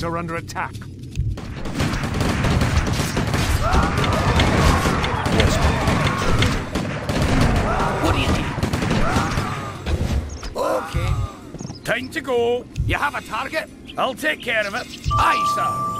forces are under attack. What do you need? Okay. Time to go. You have a target? I'll take care of it. Aye, sir.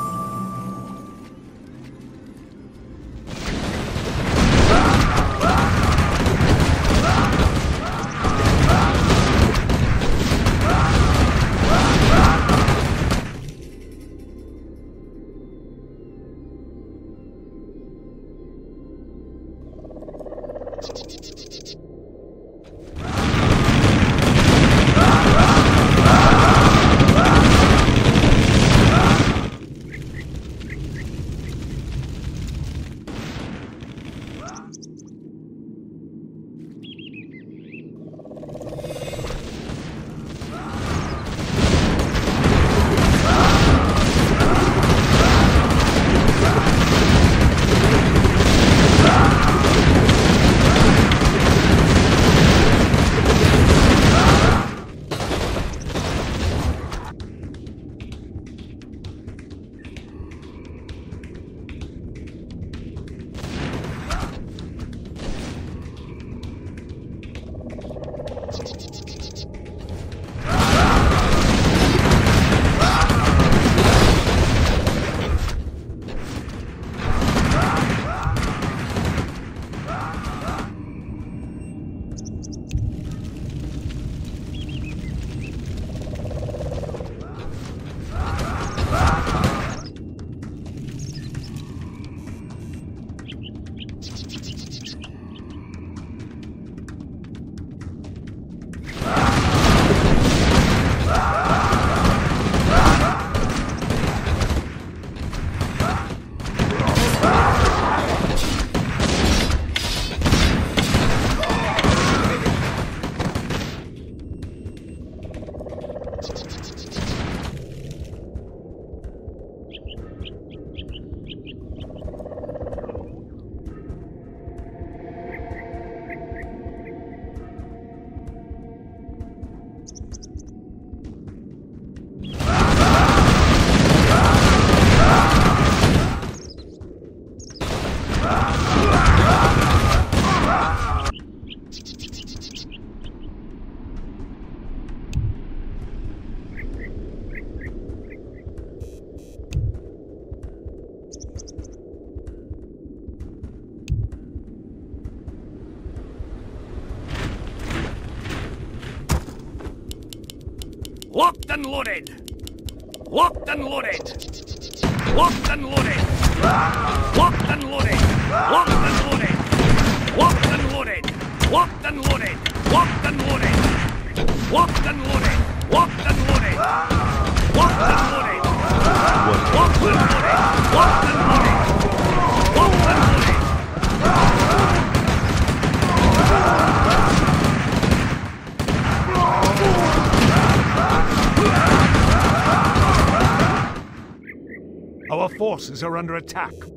Are under attack.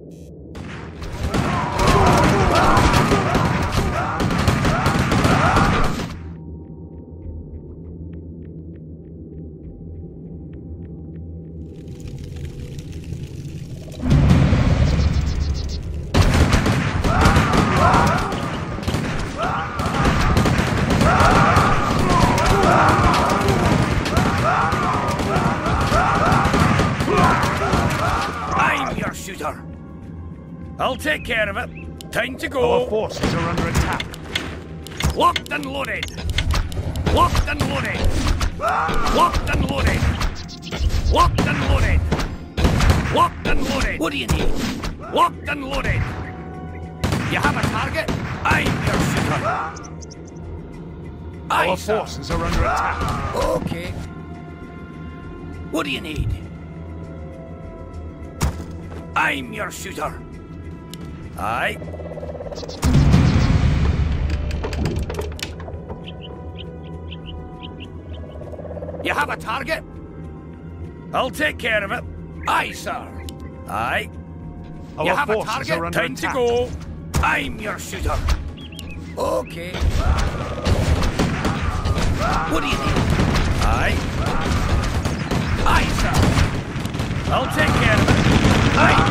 Time to go. Our forces are under attack. Locked and loaded. Locked and loaded. Locked and loaded. Locked and loaded. Locked and loaded. What do you need? Locked and loaded. You have a target? I'm your shooter. Aye, Our sir. forces are under attack. Okay. What do you need? I'm your shooter. Aye. You have a target? I'll take care of it. Aye, sir. Aye. Our You have a target? Time to go. I'm your shooter. Okay. What do you need? Aye. Aye, sir. I'll take care of it. Aye,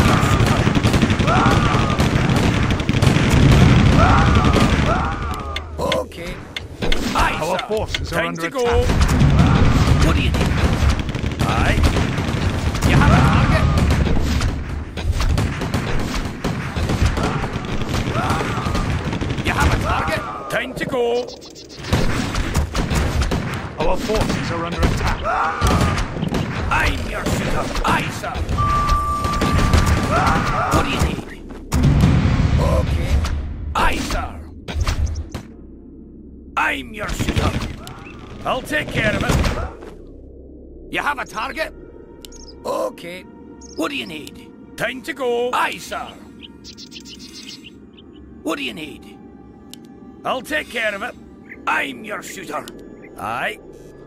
Okay. aye, Our forces are Time under to attack. go. What do you need? Aye. You have a target? You have a target? Time to go. Our forces are under attack. I'm your shooter. Aye, sir. What do you need? Okay. Aye, sir. I'm your shooter. I'll take care of it. You have a target? Okay. What do you need? Time to go. Aye, sir. What do you need? I'll take care of it. I'm your shooter. Aye.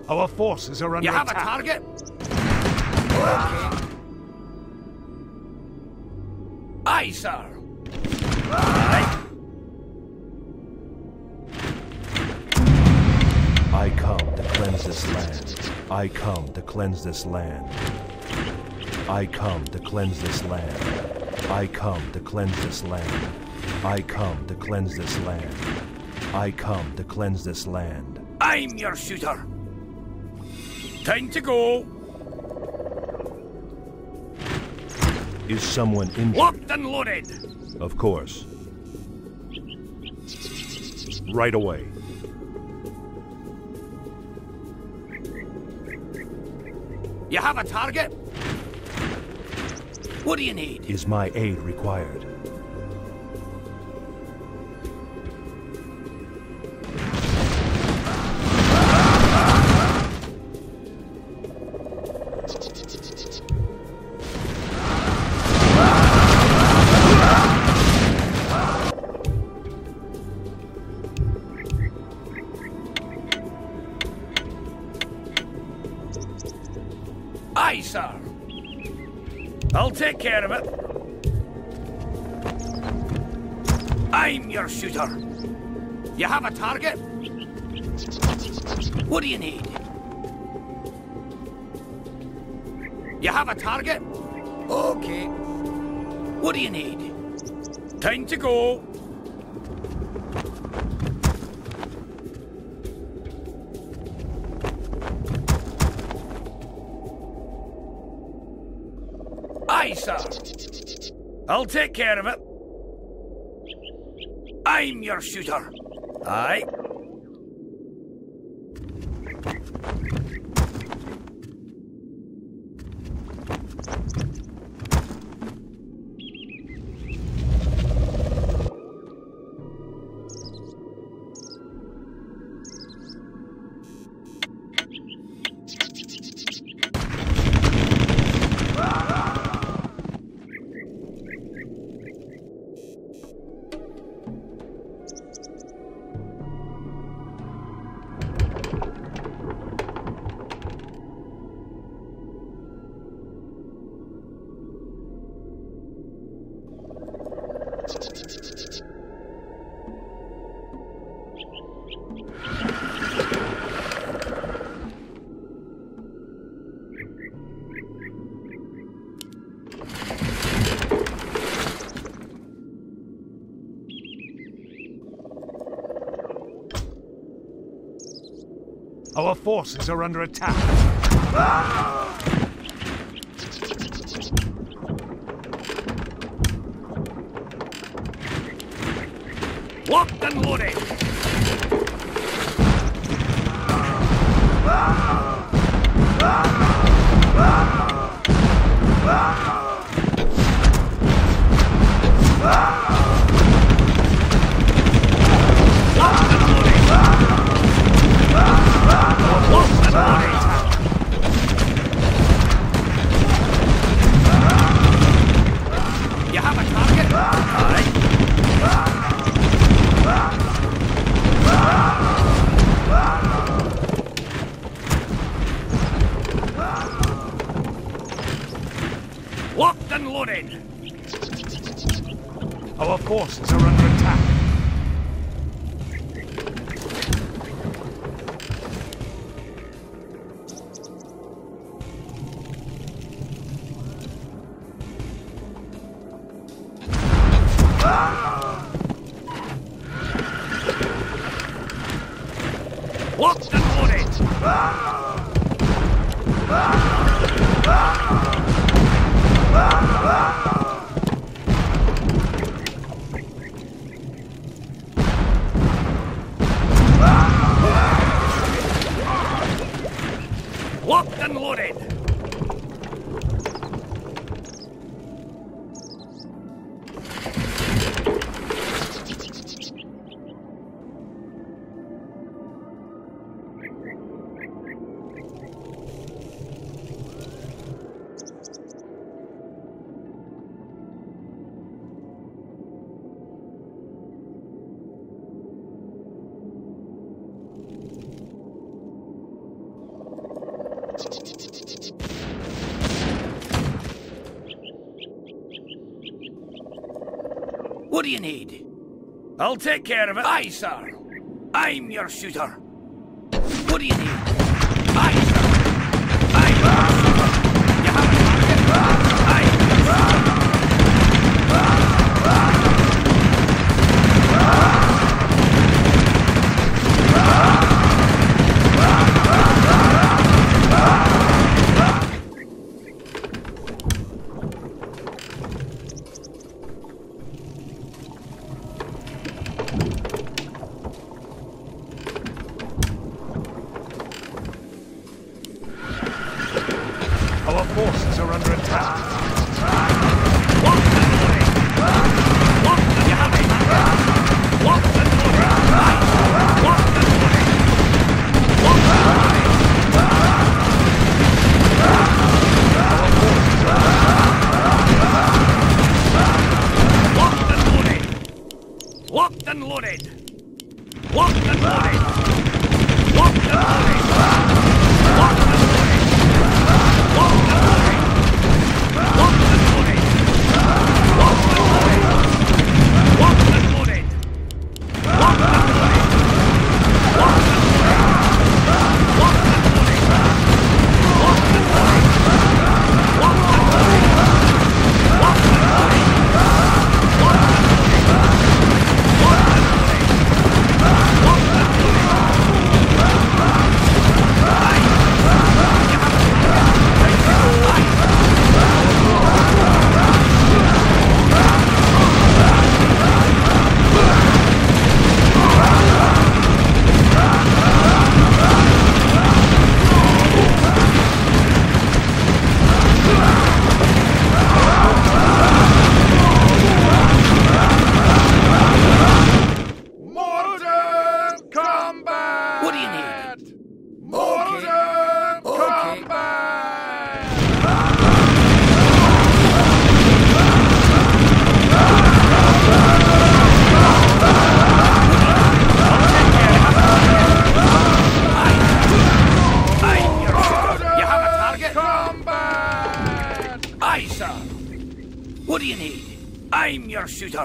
Our forces are under You have a target? Okay. Aye, sir. This land. I come to cleanse this land. I come to cleanse this land. I come to cleanse this land. I come to cleanse this land. I come to cleanse this land. I'm your shooter. Time to go. Is someone injured? Locked and loaded. Of course. Right away. You have a target? What do you need? Is my aid required? I'll take care of it. I'm your shooter. You have a target? What do you need? You have a target? Okay. What do you need? Time to go. Aye, I'll take care of it. I'm your shooter. Aye. Our forces are under attack. Locked and loaded. Locked Locked and loaded. You have a target? Aye. Locked do you need? I'll take care of it. Aye, sir. I'm your shooter. What do you need?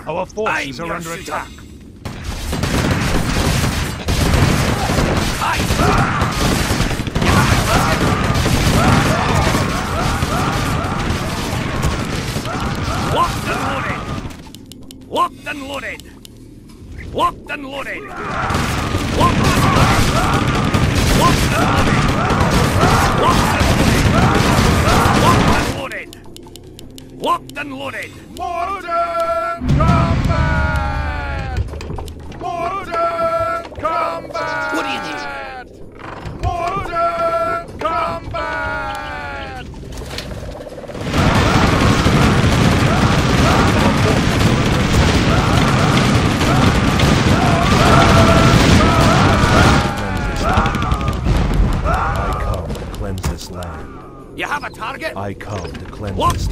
Shooter. Our forces I'm are under attack. Aye, sir. You have a target? Locked and loaded. Locked and loaded. Locked and loaded. Locked and loaded. Locked and loaded. Locked and loaded. Modern combat! Modern combat!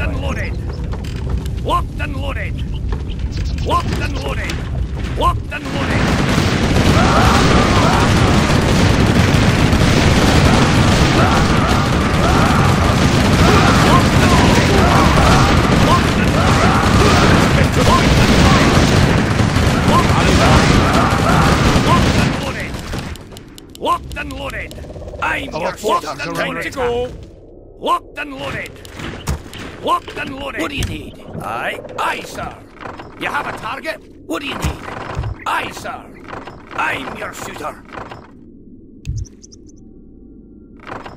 And loaded. Locked and loaded. Locked and loaded. Locked and loaded. Locked and loaded. I'm Our your forces shooter. are Time under to go. Locked and loaded. Locked and loaded. What do you need? Aye. Aye, sir. You have a target? What do you need? Aye, sir. I'm your shooter.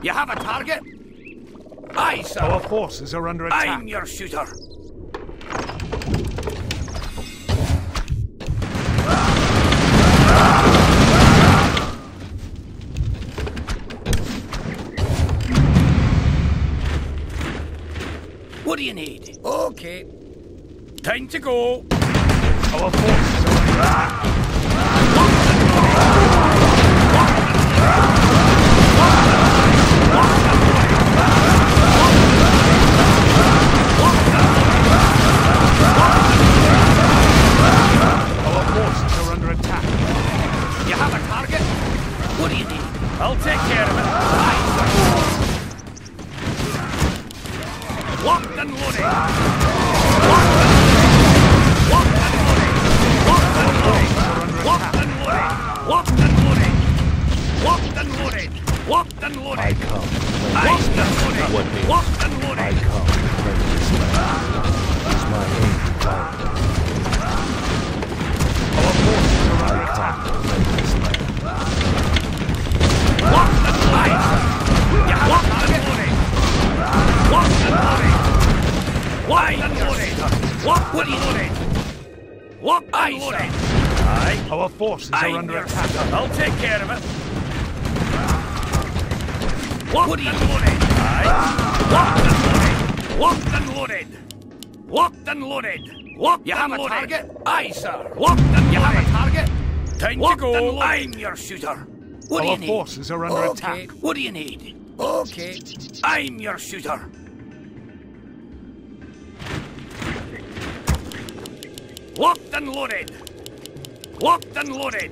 You have a target? Aye, sir. Our forces are under attack. I'm your shooter. Do you need? Okay. Time to go. Our forces are Locked and loaded. Locked and loaded. Locked and loaded. Locked and loaded. Locked and loaded. Locked and loaded. Locked and loaded. I come to Locked and loaded. Locked and I come to. Is my aim divine? Our forces are under attack. to. Locked and loaded. Locked and loaded. Locked and loaded. Loaded. Locked and loaded. Locked and loaded. Aye. Our forces are under attack. I'll take care of it. Locked and loaded. Aye. Locked and loaded. Locked and loaded. Locked and loaded. Locked you have loaded. a target? Aye, sir. Locked and you loaded. have a target? Time Locked to go. I'm your shooter. What do Our you need? forces are under okay. attack. What do you need? Okay. I'm your shooter. Locked and loaded. Locked and loaded.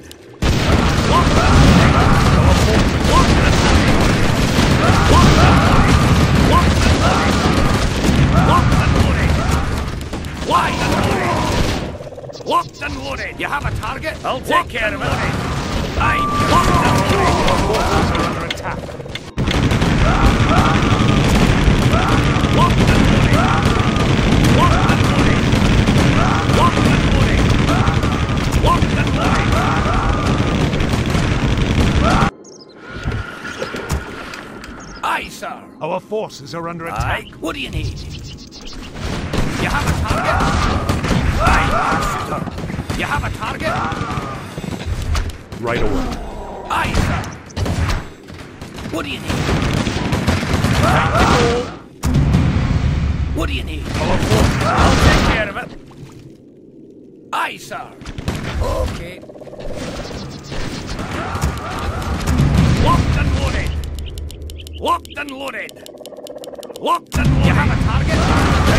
Locked and loaded. You have a target? I'll locked care of it. I'm locked and loaded. Your forces are under attack. Locked and loaded. Locked sir. Our forces are under attack. Aye. What do you need? You have a target? Aye, shooter. You have a target? Right away. Aye, sir. What do you need? What do you need? Our forces I'll take care of it. Aye, sir. Okay. Locked and loaded. Locked and loaded. You have a target?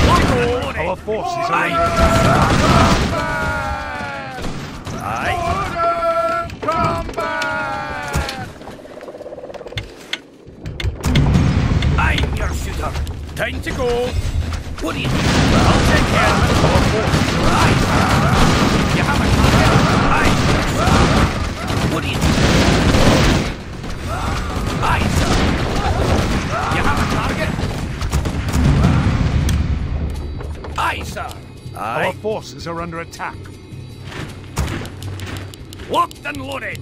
Locked and loaded. Our forces are Aye. attack. Aye. Order combat! I'm your shooter. Time to go. What do you need? I'll take care of it. Our forces are Aye. You have a target? Aye. What do you need? Aye, sir. Our forces are under attack. Locked and loaded.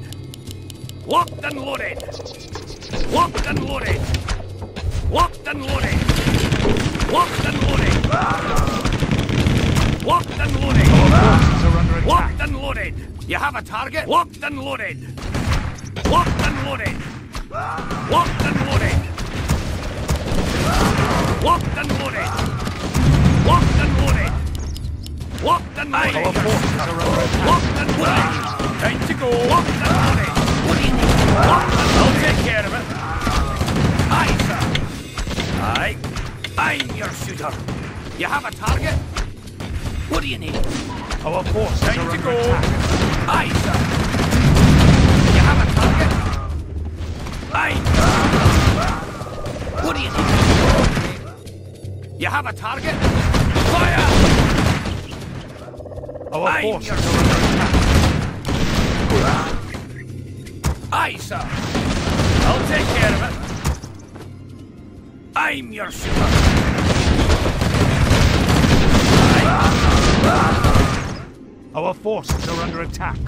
Locked and loaded. Locked and loaded. Locked and loaded. Locked and loaded. Locked and loaded. Our forces are under Locked and loaded. You have a target? Locked and loaded. Locked and loaded. Locked and loaded. Locked and loaded. Locked and loaded. Locked and loaded. Our forces are under attack. Locked and loaded. Time to go. Locked and loaded. What do you need? Locked and I'll take care of it. Aye, sir. Aye. I'm your shooter. You have a target? What do you need? Our forces Time are to under go. attack. Aye, sir. You have a target? Aye. What do you need? You have a target? Fire! Our I'm forces your are under attack. Aye, sir. I'll take care of it. I'm your shooter. Our forces are under attack.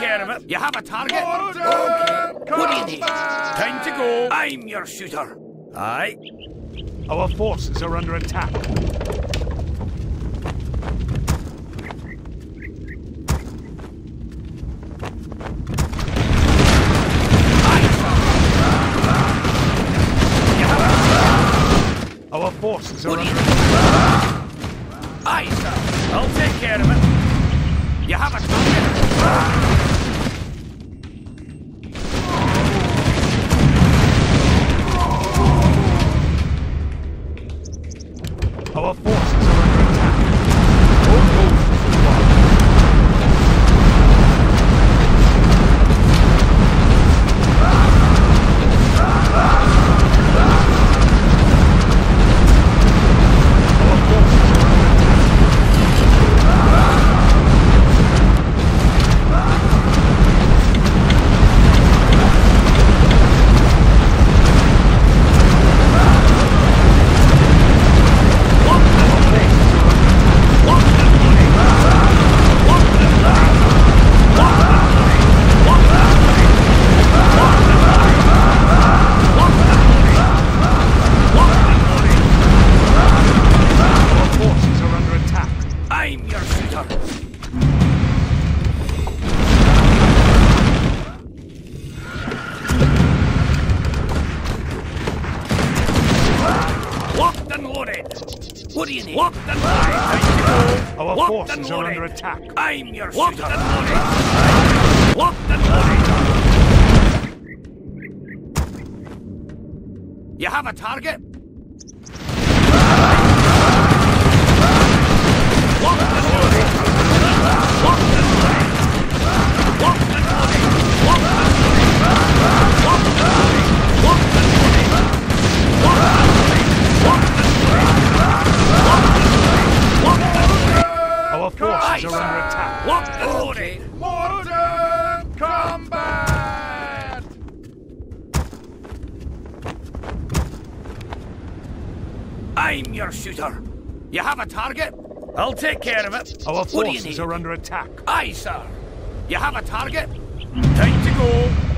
Care of it. You have a target? Okay. What do you need? Time to go. I'm your shooter. Aye. Our forces are under attack. Our forces are What do you under need? Aye, sir. I'll take care of it. You have a target? I'm your Locked You have a target? I'll take care of it. Our forces are under attack. Aye, sir. You have a target? Time to go.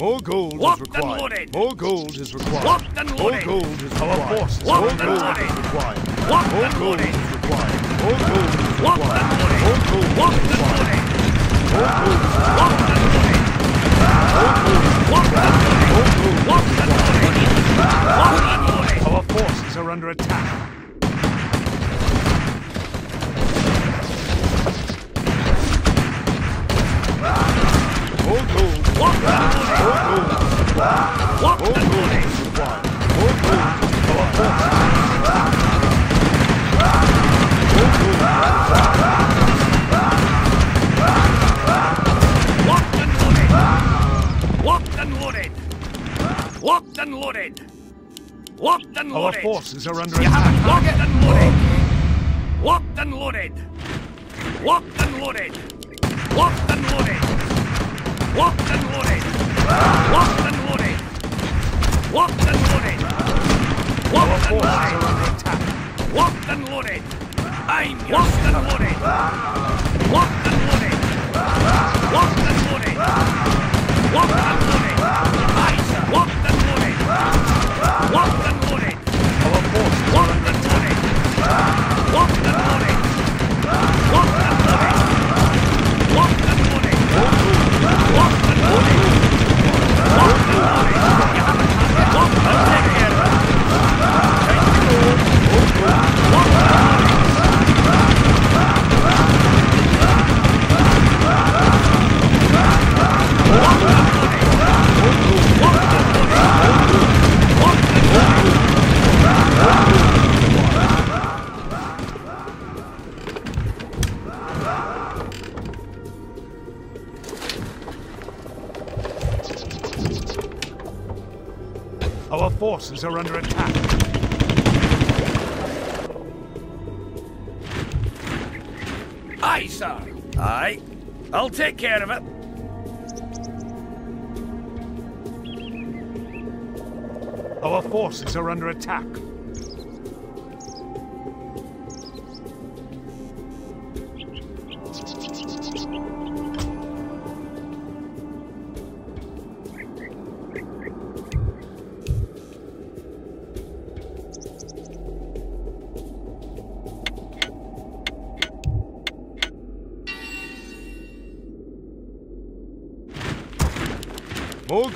More gold Locked is and required. loaded. More gold is required. Locked and More gold is Our required. forces More locked and gold loaded. is required. Locked More and gold loaded. is required. More gold is Locked required. and loaded. More gold is Locked and required. loaded. More gold is Locked and loaded. Locked and loaded. Locked and loaded. Locked and loaded. Our forces are under attack. More gold. Locked and loaded. What the Locked and loaded! Locked! Locked and loaded! Locked and loaded! Locked and loaded! Locked and loaded! Locked and loaded! Locked and loaded! Locked and loaded. Locked and loaded. Locked and loaded. Locked and loaded. I'm locked and loaded. Locked and loaded. Locked and loaded. Locked and loaded. Sir. Locked and loaded. Locked Locked Are under attack. Aye, sir. Aye. I'll take care of it. Our forces are under attack.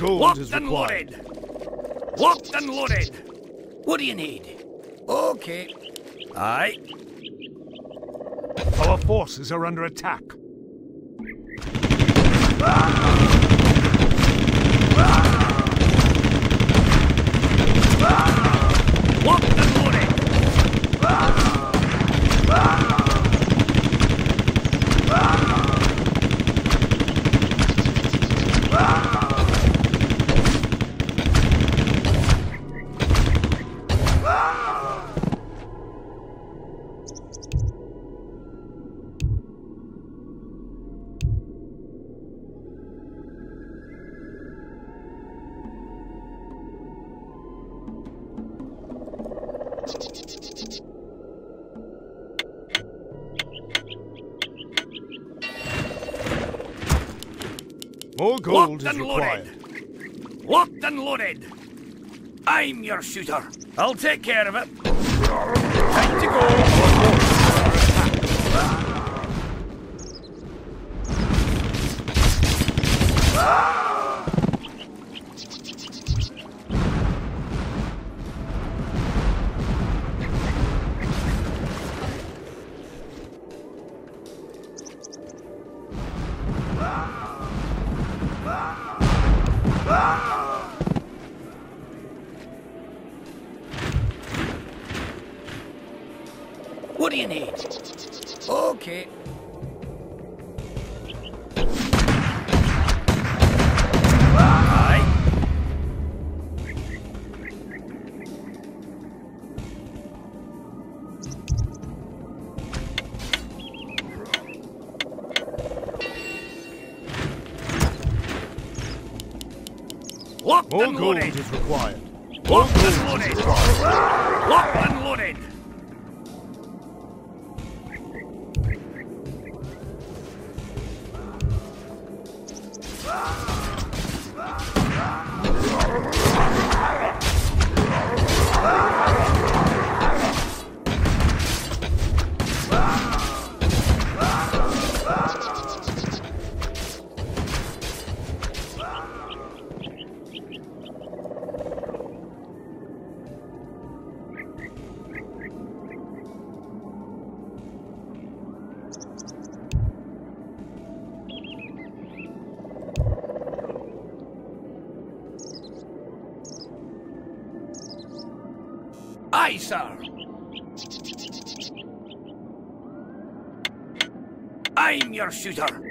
Gold Locked is and required. loaded. Locked and loaded. What do you need? Okay. Aye. Our forces are under attack. Locked More gold Locked is and required. loaded. Locked and loaded. I'm your shooter. I'll take care of it. Time to go. Locked More gold is required. Locked and loaded. Locked and I'm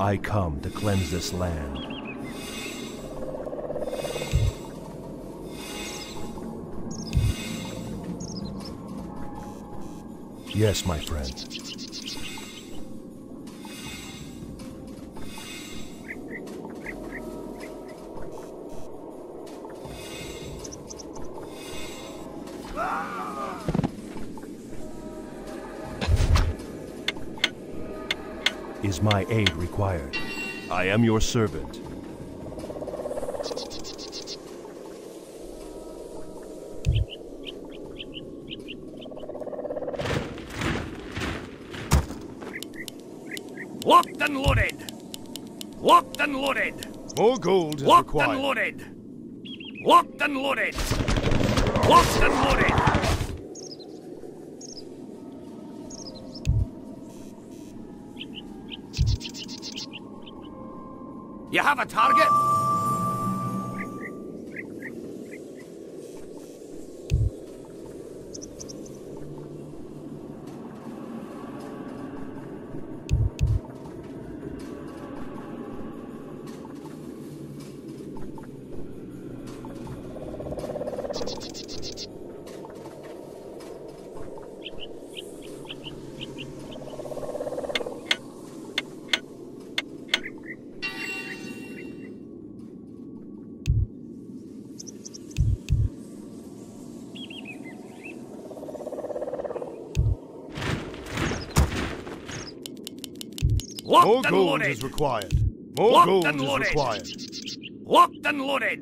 I come to cleanse this land. Yes, my friend. Required? I am your servant. Locked and loaded. Locked and loaded. More gold is Locked required. and loaded. Locked and loaded. Locked and loaded. You have a target? More gold is required. More Locked gold is required. Locked and loaded.